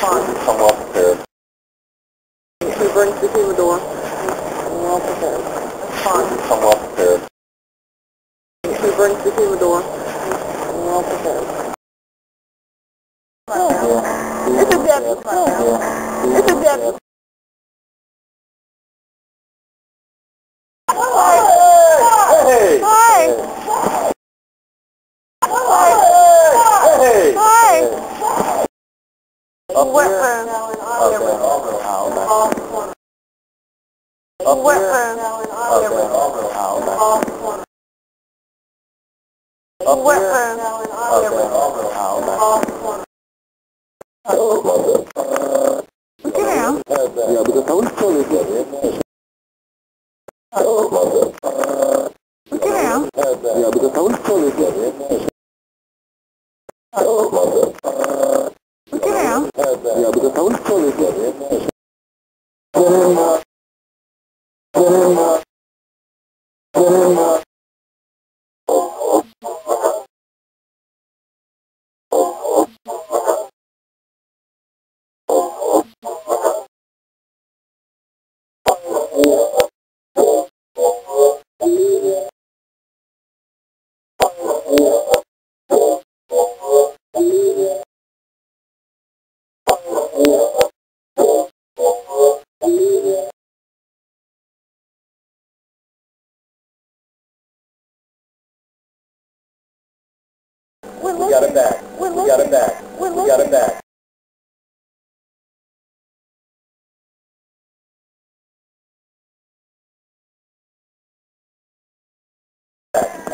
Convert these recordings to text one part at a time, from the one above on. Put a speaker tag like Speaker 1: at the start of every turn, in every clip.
Speaker 1: fine.
Speaker 2: Come well prepared.
Speaker 1: He brings the humidor. Well prepared. That's fine.
Speaker 2: Come well prepared.
Speaker 1: He brings the humidor. Well prepared. It's a deputy. It's a deputy.
Speaker 2: Up
Speaker 1: Wet
Speaker 2: here?
Speaker 1: room.
Speaker 2: Okay. Out. Up
Speaker 1: Wet
Speaker 2: here?
Speaker 1: room.
Speaker 2: Okay. Out. Up
Speaker 1: Wet
Speaker 2: here?
Speaker 1: room.
Speaker 2: Okay. Out.
Speaker 1: Get down.
Speaker 2: Yeah, because I was totally told it.
Speaker 1: Get down.
Speaker 2: Yeah, because I was told it.
Speaker 1: Get down.
Speaker 2: Yeah, because I was told it.
Speaker 1: We're
Speaker 2: We got it back.
Speaker 1: We're
Speaker 2: We got it back.
Speaker 1: We're
Speaker 2: We got it back.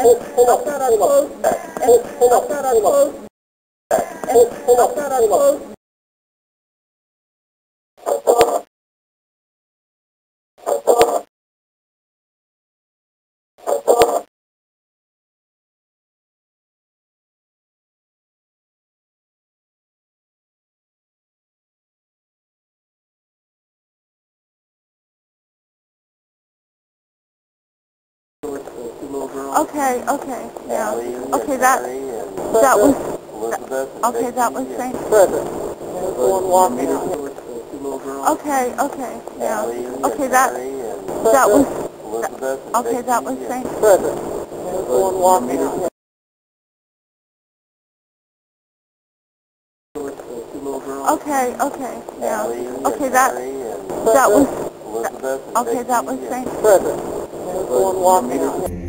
Speaker 1: Hold, hold up. Hold up. Hold up. Hold up. Hold up. Hold up. Hold up. Hold up. Okay, okay, yeah. Okay, that, that was, okay, that was one walking. Okay, okay, yeah. Okay, that, that was, okay, that was one walking. Okay, okay, yeah. Okay, that, that was, okay, that was saying,
Speaker 2: Present.
Speaker 1: one walking.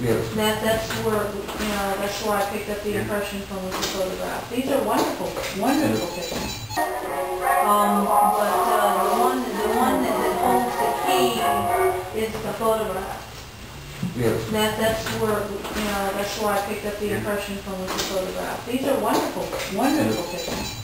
Speaker 3: Yes.
Speaker 4: That, that's where, you know, that's where I picked up the impression from the photograph. These are wonderful, wonderful pictures. Um, but, uh, the one, the one that that holds the key is the photograph.
Speaker 3: Yes.
Speaker 4: That, that's where, you know, that's where I picked up the impression from the photograph. These are wonderful, wonderful pictures.